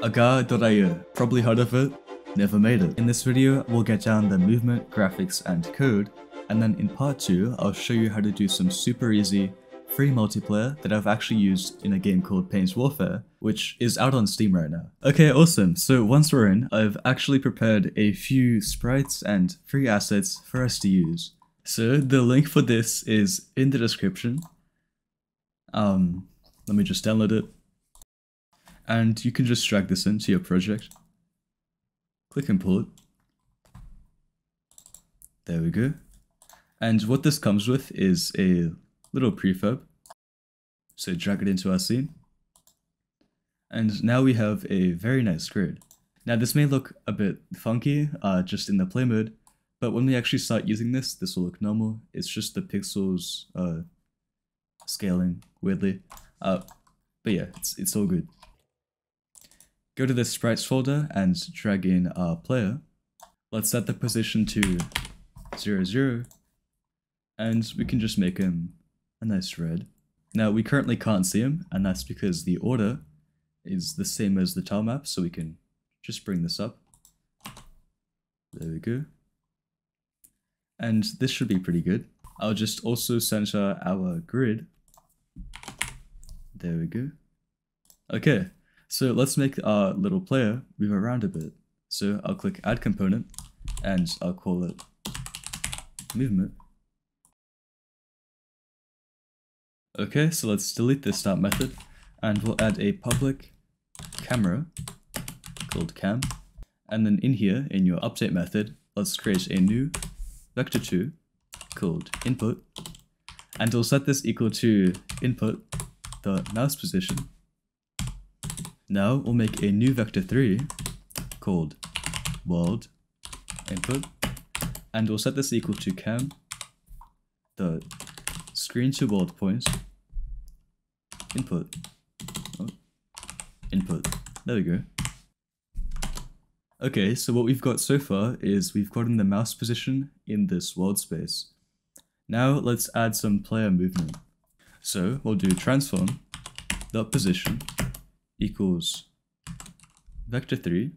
Agar.io, probably heard of it, never made it. In this video, we'll get down the movement, graphics, and code, and then in part 2, I'll show you how to do some super easy, free multiplayer that I've actually used in a game called Paint Warfare, which is out on Steam right now. Okay, awesome. So once we're in, I've actually prepared a few sprites and free assets for us to use. So the link for this is in the description. Um, let me just download it. And you can just drag this into your project. Click import. There we go. And what this comes with is a little prefab. So drag it into our scene. And now we have a very nice grid. Now this may look a bit funky uh, just in the play mode, but when we actually start using this, this will look normal. It's just the pixels uh, scaling weirdly. Uh, but yeah, it's, it's all good. Go to the sprites folder and drag in our player. Let's set the position to 0, 0, and we can just make him a nice red. Now we currently can't see him, and that's because the order is the same as the tile map, so we can just bring this up. There we go. And this should be pretty good. I'll just also center our grid. There we go. Okay, so let's make our little player move around a bit. So I'll click add component and I'll call it movement. Okay, so let's delete this start method and we'll add a public camera called cam. And then in here, in your update method, let's create a new vector2 called input. And we'll set this equal to input the mouse position now we'll make a new vector3 called world input. And we'll set this equal to cam. The screen to world points. Input. Oh, input. There we go. Okay so what we've got so far is we've gotten the mouse position in this world space. Now let's add some player movement. So we'll do transform dot position equals vector3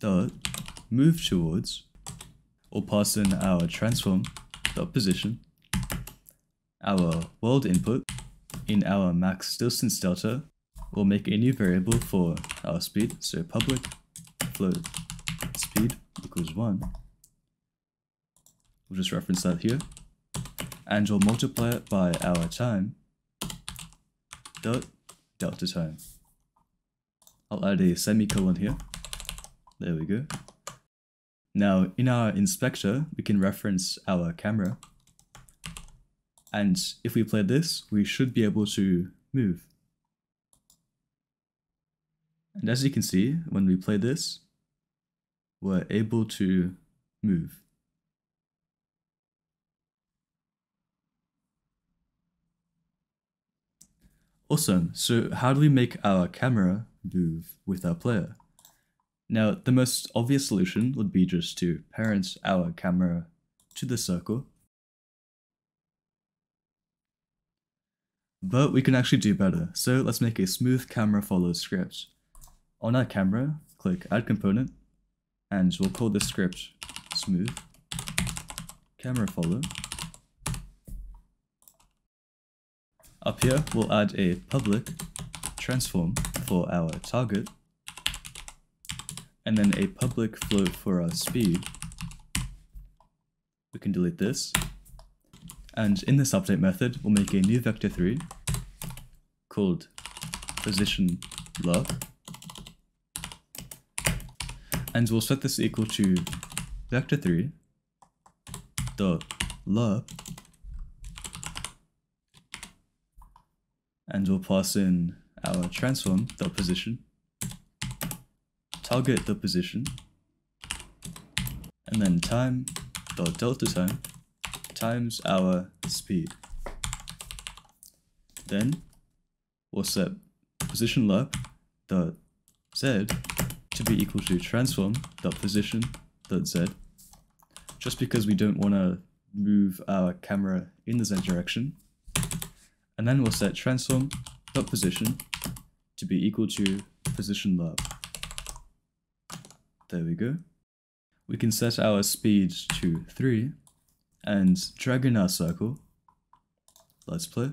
dot move towards or pass in our transform dot position our world input in our max distance delta we'll make a new variable for our speed. So public float speed equals 1 we'll just reference that here. And we'll multiply it by our time dot delta time. I'll add a semicolon here. There we go. Now, in our inspector, we can reference our camera. And if we play this, we should be able to move. And as you can see, when we play this, we're able to move. Awesome, so how do we make our camera move with our player? Now, the most obvious solution would be just to parent our camera to the circle. But we can actually do better, so let's make a smooth camera follow script. On our camera, click add component, and we'll call this script smooth camera follow. Up here, we'll add a public transform for our target, and then a public float for our speed. We can delete this. And in this update method, we'll make a new vector3 called position lerp. And we'll set this equal to vector3 dot lerp and we'll pass in our transform dot position, target dot position, and then time dot delta time times our speed. Then we'll set position lerp dot z to be equal to transform dot position dot z, just because we don't want to move our camera in the z direction and then we'll set transform dot position to be equal to position lerp. There we go. We can set our speed to 3 and drag in our circle. Let's play.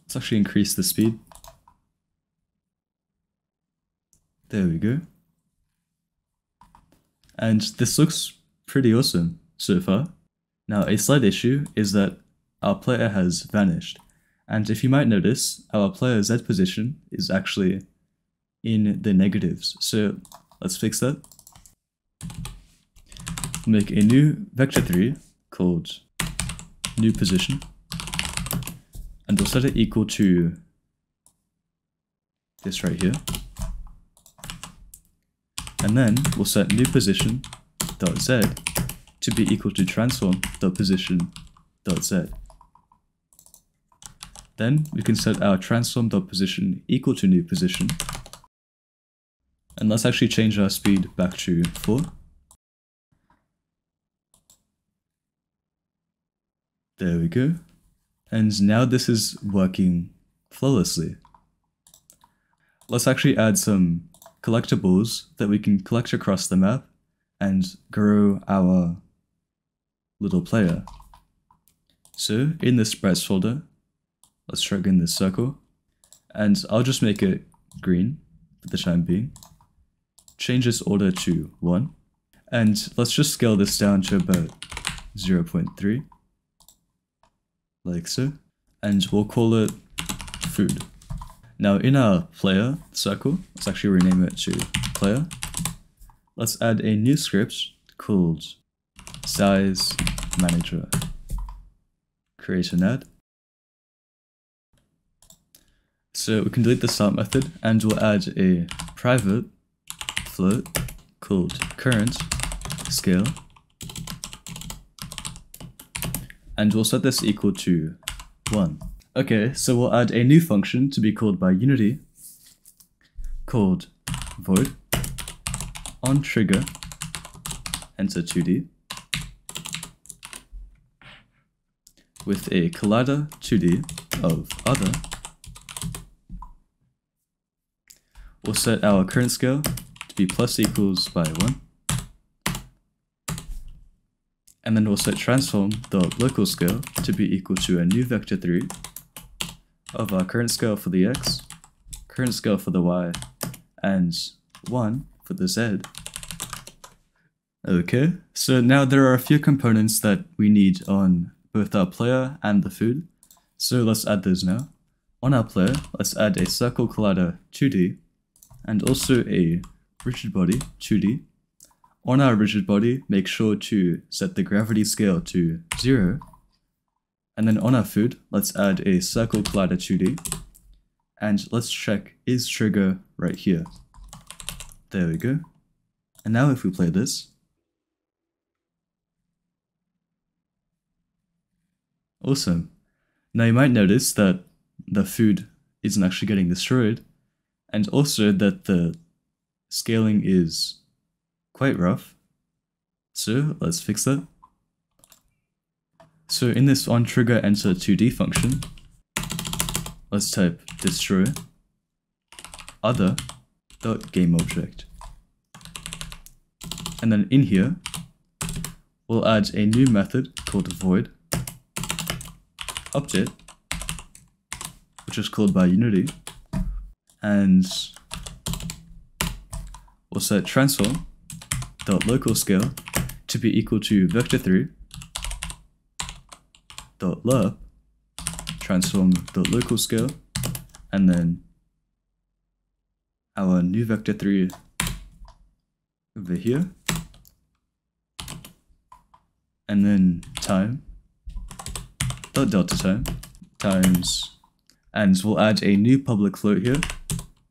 Let's actually increase the speed. There we go. And this looks pretty awesome so far. Now a slight issue is that our player has vanished. And if you might notice, our player Z position is actually in the negatives. So let's fix that. Make a new vector 3 called new position. And we'll set it equal to this right here. And then we'll set new position dot z to be equal to transform dot position dot z. Then we can set our transform dot position equal to new position. And let's actually change our speed back to 4. There we go. And now this is working flawlessly. Let's actually add some collectibles that we can collect across the map and grow our little player. So in the sprites folder, let's drag in this circle and I'll just make it green for the time being. Change this order to 1 and let's just scale this down to about 0.3 like so and we'll call it food. Now in our player circle, let's actually rename it to player. Let's add a new script called size manager. Create an add. So we can delete the start method and we'll add a private float called current scale. And we'll set this equal to 1. Okay, so we'll add a new function to be called by Unity called void on trigger enter 2D with a collider 2D of other. We'll set our current scale to be plus equals by 1 and then we'll set transform the local scale to be equal to a new vector 3 of our current scale for the x, current scale for the y, and 1 for the z. Okay, so now there are a few components that we need on both our player and the food, so let's add those now. On our player, let's add a circle collider 2D, and also a rigid body 2D. On our rigid body, make sure to set the gravity scale to 0, and then on our food, let's add a circle collider 2D. And let's check is trigger right here. There we go. And now if we play this, Awesome. Now you might notice that the food isn't actually getting destroyed, and also that the scaling is quite rough. So let's fix that. So in this on trigger enter 2D function, let's type destroy other dot game object. And then in here, we'll add a new method called void update, which is called by Unity, and we'll set transform dot local scale to be equal to vector 3 dot transform local scale and then our new vector 3 over here. And then time dot delta time times and we'll add a new public float here.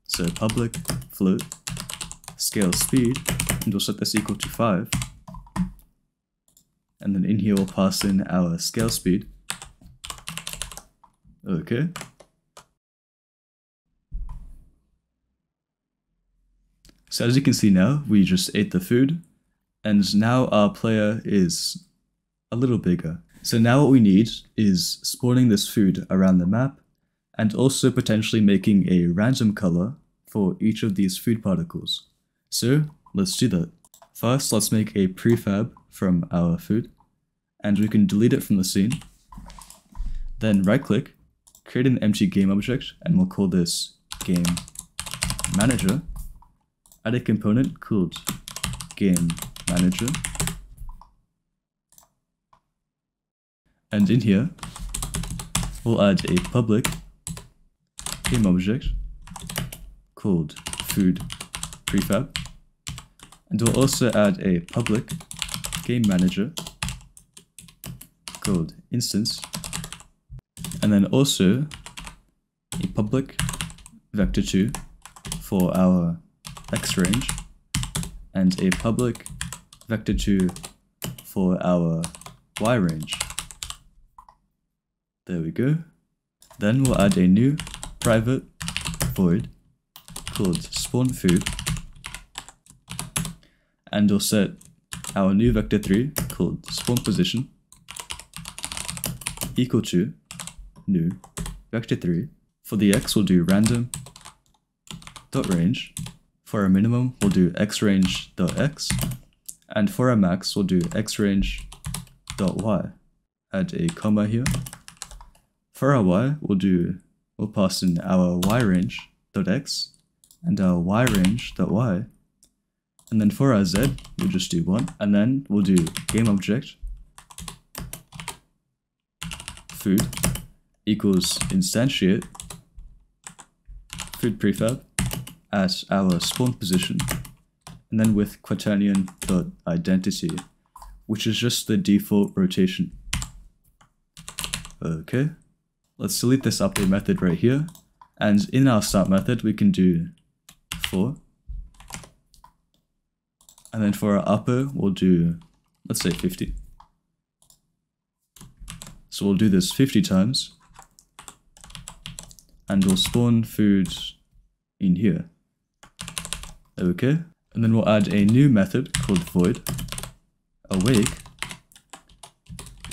So public float scale speed and we'll set this equal to 5 and then in here we'll pass in our scale speed. Okay. So as you can see now, we just ate the food, and now our player is a little bigger. So now what we need is spawning this food around the map and also potentially making a random color for each of these food particles. So let's do that. First, let's make a prefab from our food and we can delete it from the scene. Then right click, create an empty game object and we'll call this game manager. Add a component called game manager. And in here, we'll add a public game object called food prefab. And we'll also add a public game manager called instance. And then also a public vector2 for our x range and a public vector2 for our y range. There we go. Then we'll add a new private void called spawn food and we'll set our new vector3 called spawn position equal to new vector3 for the x we'll do random dot range for our minimum we'll do x range dot x and for our max we'll do x range dot y add a comma here for our y we'll do we'll pass in our y range dot x and our y range dot y. And then for our z, we'll just do one. And then we'll do game object food equals instantiate food prefab at our spawn position. And then with quaternion dot identity, which is just the default rotation. Okay. Let's delete this update method right here. And in our start method, we can do for. And then for our upper, we'll do, let's say 50. So we'll do this 50 times. And we'll spawn food in here. Okay. And then we'll add a new method called void awake,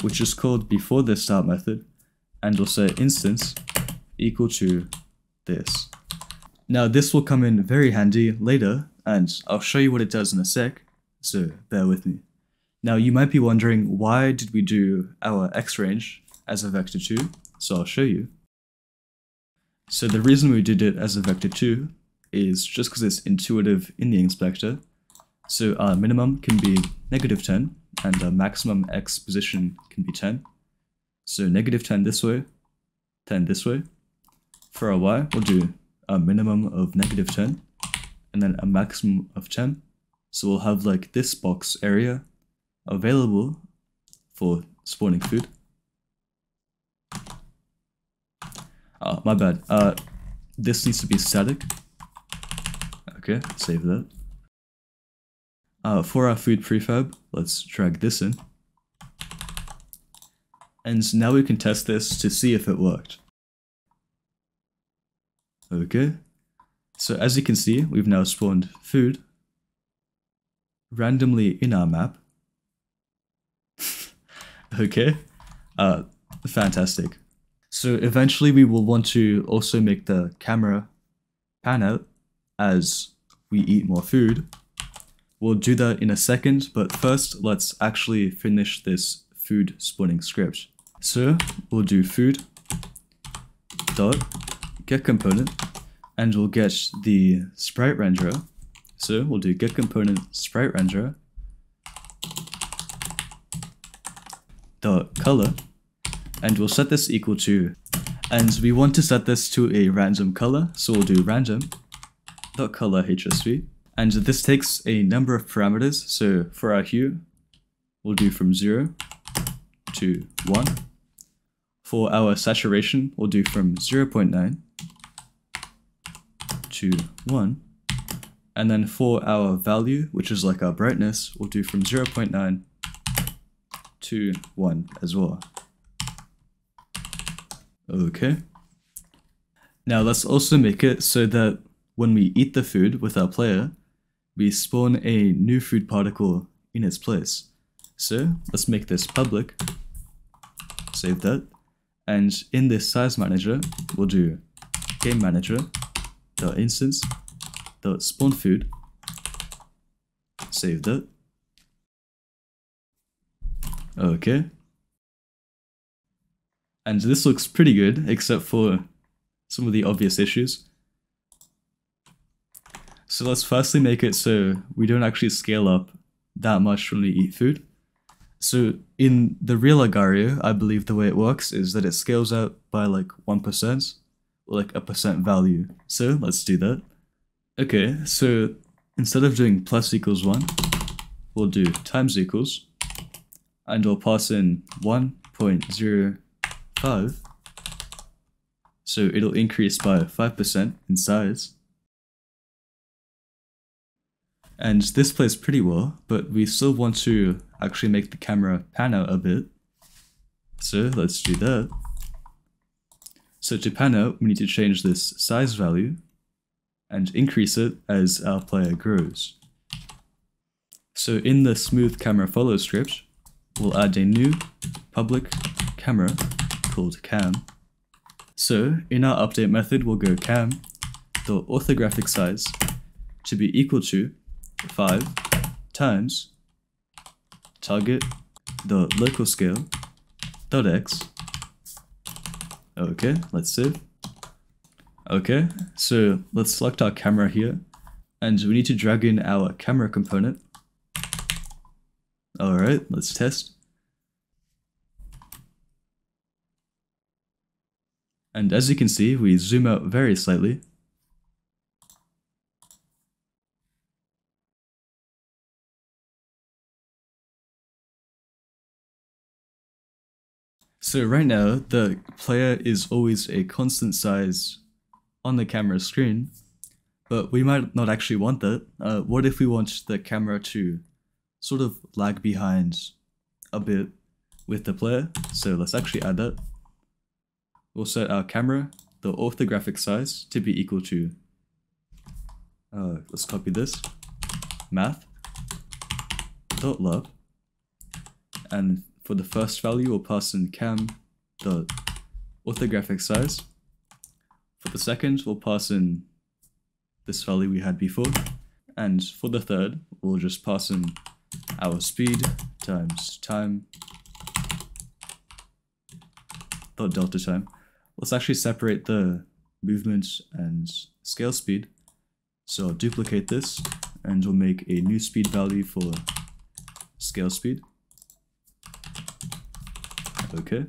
which is called before the start method and we'll say instance equal to this. Now this will come in very handy later, and I'll show you what it does in a sec, so bear with me. Now you might be wondering why did we do our x range as a vector 2, so I'll show you. So the reason we did it as a vector 2 is just because it's intuitive in the inspector. So our minimum can be negative 10, and our maximum x position can be 10. So negative 10 this way, 10 this way. For our y, we'll do a minimum of negative 10, and then a maximum of 10. So we'll have like this box area available for spawning food. Oh, my bad. Uh, this needs to be static. Okay, save that. Uh, for our food prefab, let's drag this in. And now we can test this to see if it worked. Okay. So as you can see, we've now spawned food randomly in our map. okay. Uh, fantastic. So eventually we will want to also make the camera pan out as we eat more food. We'll do that in a second, but first let's actually finish this food spawning script. So we'll do food dot get component and we'll get the sprite renderer. So we'll do get component sprite renderer dot color and we'll set this equal to and we want to set this to a random color so we'll do random color hsv and this takes a number of parameters so for our hue we'll do from 0 to 1 for our saturation, we'll do from 0.9 to 1. And then for our value, which is like our brightness, we'll do from 0.9 to 1 as well. Okay. Now let's also make it so that when we eat the food with our player, we spawn a new food particle in its place. So let's make this public Save that. And in this size manager, we'll do game manager dot instance dot spawn food. Save that. Okay. And this looks pretty good, except for some of the obvious issues. So let's firstly make it so we don't actually scale up that much when we eat food. So in the real Agar.io, I believe the way it works is that it scales out by like 1%, or like a percent value. So let's do that. Okay, so instead of doing plus equals 1, we'll do times equals, and we'll pass in 1.05, so it'll increase by 5% in size. And this plays pretty well, but we still want to actually make the camera pan out a bit. So let's do that. So to pan out, we need to change this size value and increase it as our player grows. So in the smooth camera follow script, we'll add a new public camera called cam. So in our update method, we'll go cam, orthographic size to be equal to 5 times target the local scale dot x. Okay, let's save. Okay, so let's select our camera here and we need to drag in our camera component. Alright, let's test. And as you can see, we zoom out very slightly So right now, the player is always a constant size on the camera screen, but we might not actually want that. Uh, what if we want the camera to sort of lag behind a bit with the player? So let's actually add that. We'll set our camera, the orthographic size, to be equal to, uh, let's copy this, math dot lerp, and for the first value, we'll pass in cam the orthographic size. For the second, we'll pass in this value we had before. And for the third, we'll just pass in our speed times time dot delta time. Let's actually separate the movement and scale speed. So I'll duplicate this and we'll make a new speed value for scale speed. Okay.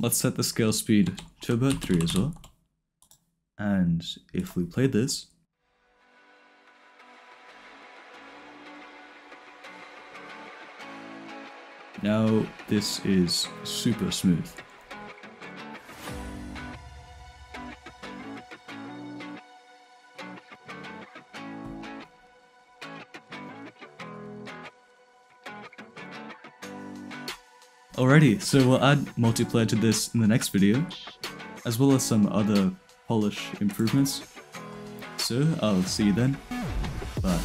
Let's set the scale speed to about 3 as well. And if we play this, now this is super smooth. Alrighty, so we'll add multiplayer to this in the next video, as well as some other polish improvements. So I'll see you then. Bye.